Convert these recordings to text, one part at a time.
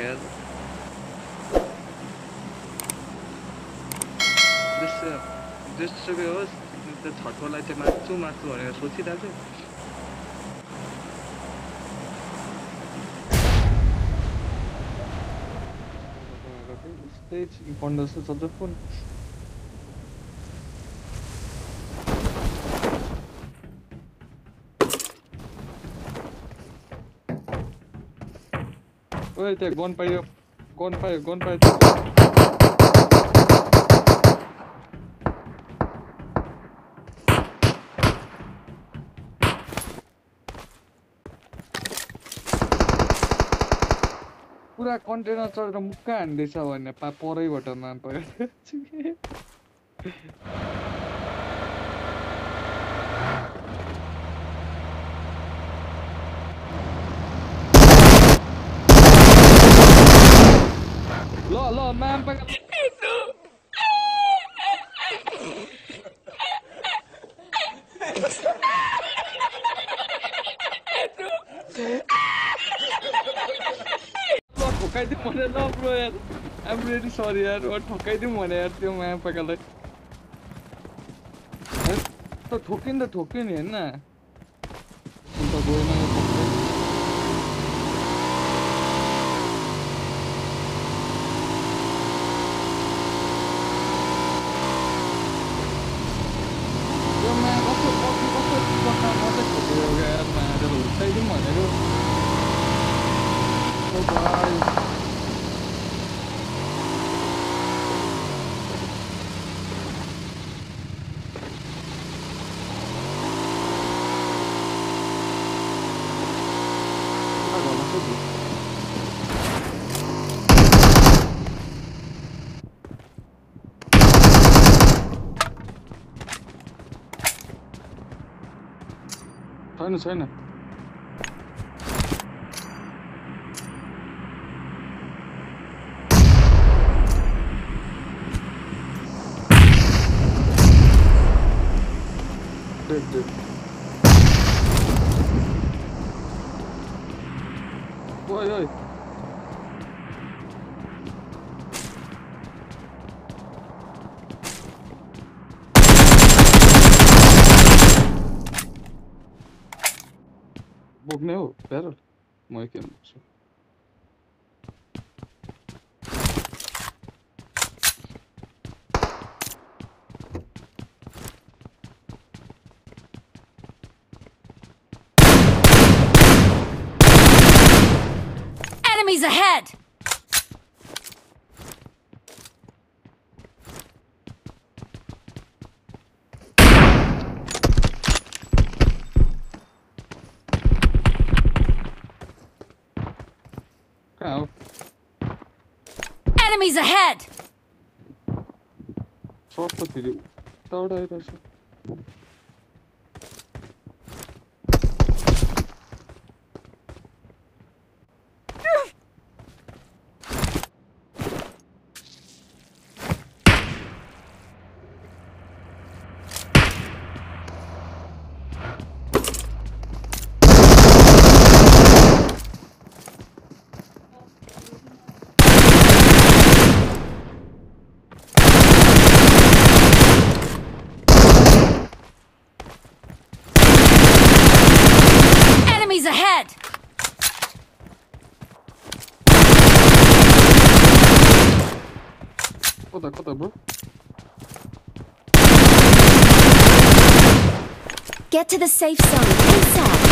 jest. दृश्य दृश्यकै होस् त्यो छटपटलाई चाहिँ मार्छु माछु भनेर सोचिरहेको छु stage, you found us. Oye, te gone पाइयो गन पाइयो गन पाइयो पुरा कन्टेनर चढेर मुक्का हान्दैछ भने पा परैबाट मान पऱ्यो ल ल म्याम पाएको ल ठोकाइदिउँ भने ल ब्रो यार. आइम रेडी सरी यार. ओ ठोकाइदिउँ भने यार, त्यो माया पाकालाई त ठोक्यो नि त ठोक्यो नि. होइन अन्त गएन Keine Zähne. Oi, oi. bugnają per moje Enemies ahead! Enemies ahead! Kod da, kod bro. Get to the safe zone. Inside.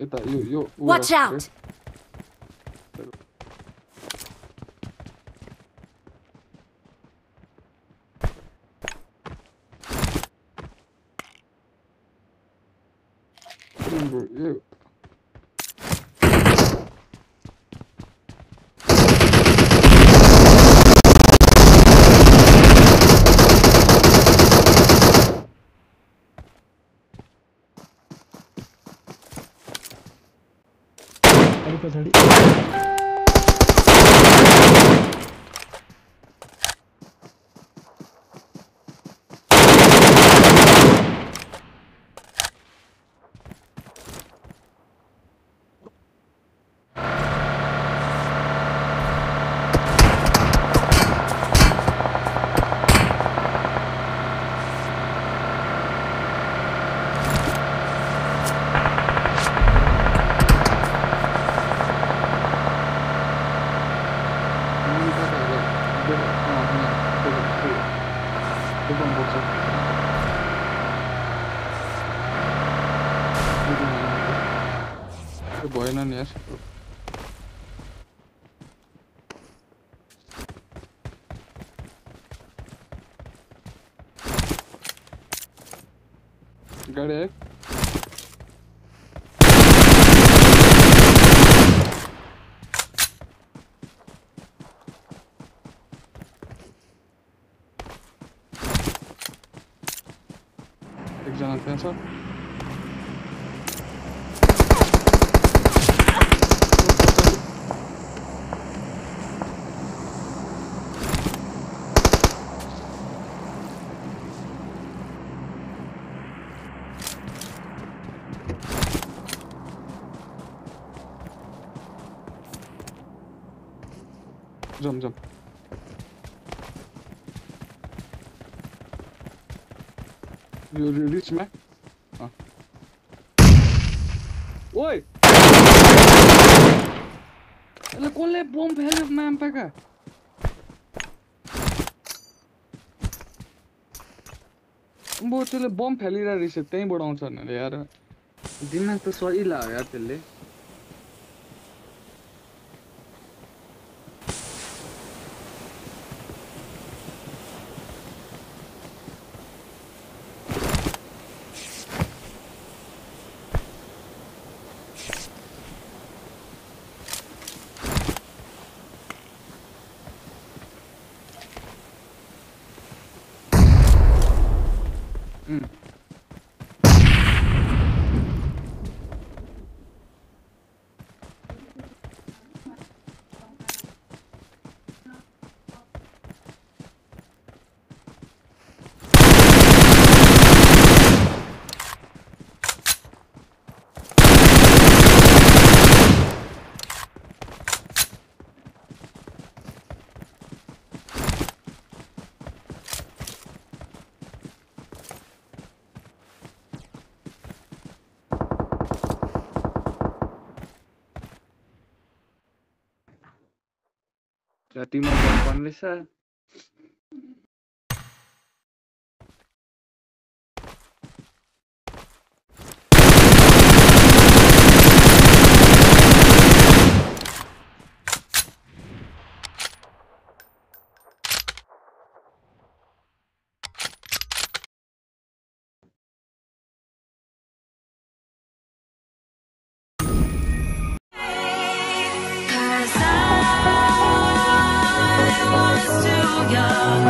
Eta, Watch out! भएन नि यार गाडी आहे एकजना त्यहाँ छ जाऊँ जाऊँ यो रि- रिचमा अँ। ओइ यसले कसले बम फ्याल्यो माम्पाका अब त्यसले बम फ्यालिरहेको रहेछ त्यहीँबाट आउँछ भनेर यार। दिमाग त सजिलो हो यार त्यसले Mm. Fatima Juan Lizar.